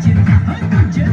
简单，简单。